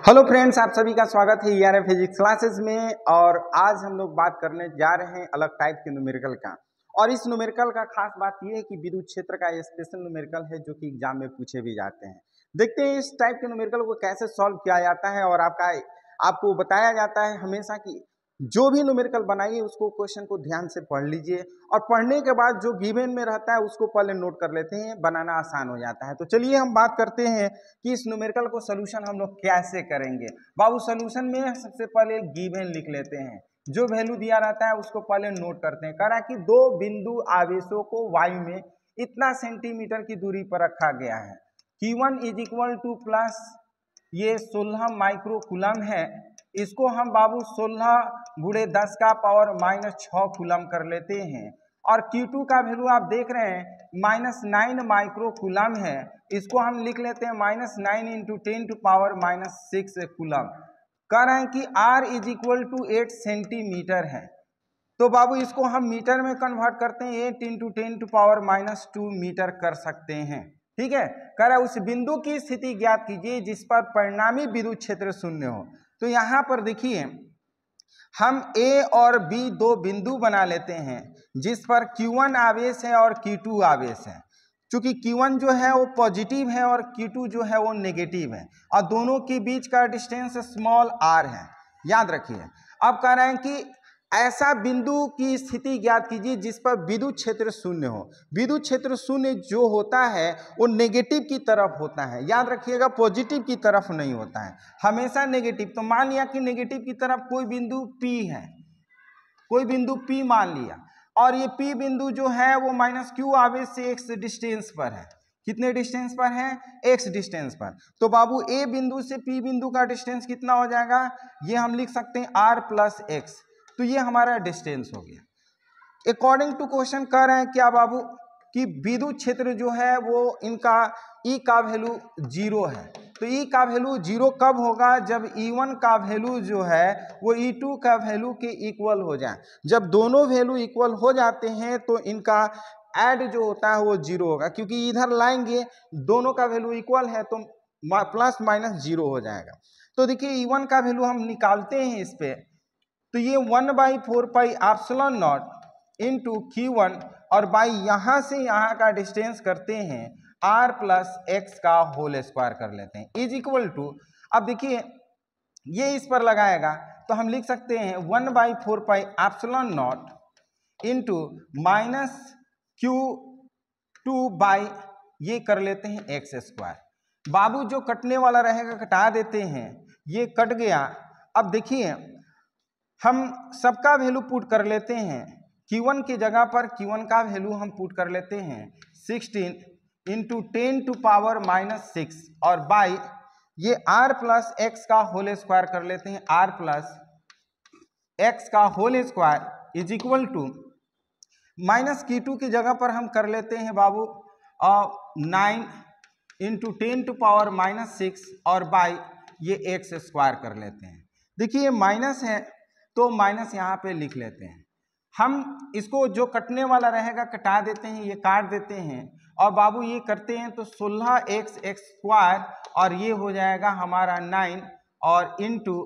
Hello friends आप सभी का स्वागत है ईआरएफ फिजिक्स क्लासेस में और आज हम लोग बात करने जा रहे हैं अलग टाइप के न्यूमेरिकल का। और इस न्यूमेरिकल का खास बात यह है कि विद्युत क्षेत्र का स्पेशल न्यूमेरिकल है जो कि एग्ज़ाम में पूछे भी जाते हैं। देखते हैं इस टाइप के न्यूमेरिकल को कैसे सॉल्व किया जाता है और आपका, आपको बताया जाता है हमेशा कि जो भी न्यूमेरिकल बनाइए उसको क्वेश्चन को ध्यान से पढ़ लीजिए और पढ़ने के बाद जो गिवन में रहता है, उसको पहले नोट कर लेते हैं, बनाना आसान हो जाता है। तो चलिए हम बात करते हैं कि इस न्यूमेरिकल को सोल्यूशन हम लोग कैसे करेंगे। बाबू सोल्यूशन में सबसे पहले गिवन लिख लेते हैं। जो वैल्यू दिया रहता है, उसको पहले नोट करते हैं। करा कि दो बिंदु आवेशों को वायु में इतना सेंटीमीटर की दूरी पर रखा गया है। की one is equal to plus ये सोलह माइक्रोकुलम है। इसको हम बाबू सोलह गुड़े दस का पावर माइनस छ कुलम कर लेते हैं। और Q2 का वैल्यू आप देख रहे हैं, माइनस नाइन माइक्रो कुलम है। इसको हम लिख लेते हैं minus nine into ten to power minus six coulomb कह रहे हैं कि R is equal to eight centimetre है। तो बाबू इसको हम मीटर में कन्वर्ट करते हैं eight into ten to power minus two metre कर सकते हैं। ठीक है? कह रहा है, उस बिंदु की स्थिति ज्ञात कीजिए जिस पर परिणामी विद्युत क्षेत्र शून्य हो। तो यहाँ पर देखिए, हम ए और बी दो बिंदु बना लेते हैं, जिस पर Q1 आवेश है और Q2 आवेश है। क्योंकि Q1 जो है वो पॉजिटिव है और Q2 जो है वो नेगेटिव है, और दोनों के बीच का डिस्टेंस स्मॉल r है। याद रखिए। अब कह रहे हैं कि ऐसा बिंदु की स्थिति ज्ञात कीजिए जिस पर विद्युत क्षेत्र शून्य हो। विद्युत क्षेत्र शून्य जो होता है, वो नेगेटिव की तरफ़ होता है। याद रखिएगा पॉजिटिव की तरफ़ नहीं होता है। हमेशा नेगेटिव तो मान लिया कि नेगेटिव की तरफ़ कोई बिंदु P है। कोई बिंदु P मान लिया। और ये P बिंदु जो है, वो माइनस क्यू आवेश से एक्स डिस्टेंस पर है। कितने डिस्टेंस पर है? एक्स डिस्टेंस पर। तो बाबू ए बिंदु से पी बिंदु का डिस्टेंस कितना हो जाएगा? ये हम लिख सकते हैं आर प्लस एक्स तो ये हमारा डिस्टेंस हो गया। अकॉर्डिंग टू क्वेश्चन कह रहे हैं, क्या बाबू, कि विद्युत क्षेत्र जो है, वो इनका ई e का वैल्यू ज़ीरो है। तो ई e का वैल्यू ज़ीरो कब होगा? जब ई e वन का वैल्यू जो है, वो ई टू का वैल्यू के इक्वल हो जाए। जब दोनों वैल्यू इक्वल हो जाते हैं तो इनका ऐड जो होता है, वो ज़ीरो होगा। क्योंकि इधर लाएँगे, दोनों का वैल्यू इक्वल है तो प्लस माइनस ज़ीरो हो जाएगा। तो देखिए ई वन का वैल्यू हम निकालते हैं इस पर तो ये one by four pi epsilon not into Q one और बाई यहाँ से यहाँ का डिस्टेंस करते हैं आर प्लस एक्स का होल स्क्वायर कर लेते हैं। इज़ इक्वल टू अब देखिए, ये इस पर लगाएगा तो हम लिख सकते हैं one by four pi epsilon not into minus Q two by, ये कर लेते हैं एक्स स्क्वायर बाबू जो कटने वाला रहेगा, कटा देते हैं, ये कट गया। अब देखिए हम सबका वैल्यू पुट कर लेते हैं। Q1 की जगह पर Q1 का वैल्यू हम पुट कर लेते हैं। 16 into ten to power minus six और बाई ये r प्लस एक्स का होल स्क्वायर कर लेते हैं। r प्लस एक्स का whole square is equal to minus की टू की जगह पर हम कर लेते हैं बाबू और nine into ten to power minus six और बाई ये एक्स स्क्वायर कर लेते हैं। देखिए ये माइनस है तो माइनस यहाँ पे लिख लेते हैं। हम इसको जो कटने वाला रहेगा, कटा देते हैं, ये काट देते हैं। और बाबू ये करते हैं तो सोलह एक्स एक्स स्क्वायर और ये हो जाएगा हमारा नाइन और into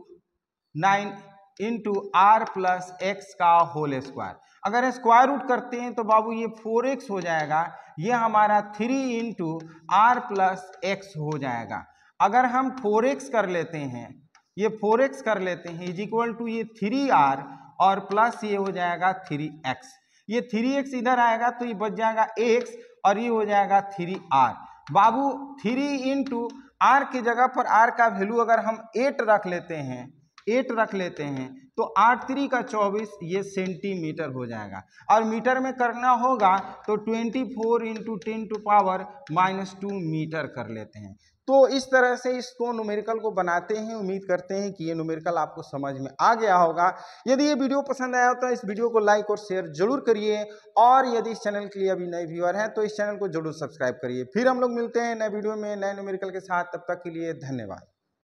nine into R plus X का होल स्क्वायर। अगर स्क्वायर रूट करते हैं तो बाबू ये फोर एक्स हो जाएगा, ये हमारा three into R plus X हो जाएगा। अगर हम फोर एक्स कर लेते हैं ये फोर एक्स कर लेते हैं, इज़ इक्वल टू ये थ्री आर और प्लस ये हो जाएगा थ्री एक्स। ये थ्री एक्स इधर आएगा तो ये बच जाएगा एक्स और ये हो जाएगा थ्री आर। बाबू, थ्री इंटू आर की जगह पर आर का वैल्यू अगर हम एट रख लेते हैं एट रख लेते हैं तो आठ थ्री का चौबीस, ये सेंटीमीटर हो जाएगा। और मीटर में करना होगा तो twenty four into ten to power minus two metre कर लेते हैं। तो इस तरह से इसको न्यूमेरिकल को बनाते हैं, उम्मीद करते हैं कि ये न्यूमेरिकल आपको समझ में आ गया होगा। यदि ये वीडियो पसंद आया हो तो इस वीडियो को लाइक और शेयर ज़रूर करिए। और यदि इस चैनल के लिए अभी नए व्यूअर हैं तो इस चैनल को ज़रूर सब्सक्राइब करिए। फिर हम लोग मिलते हैं नए वीडियो में नए न्यूमेरिकल के साथ, तब तक के लिए धन्यवाद।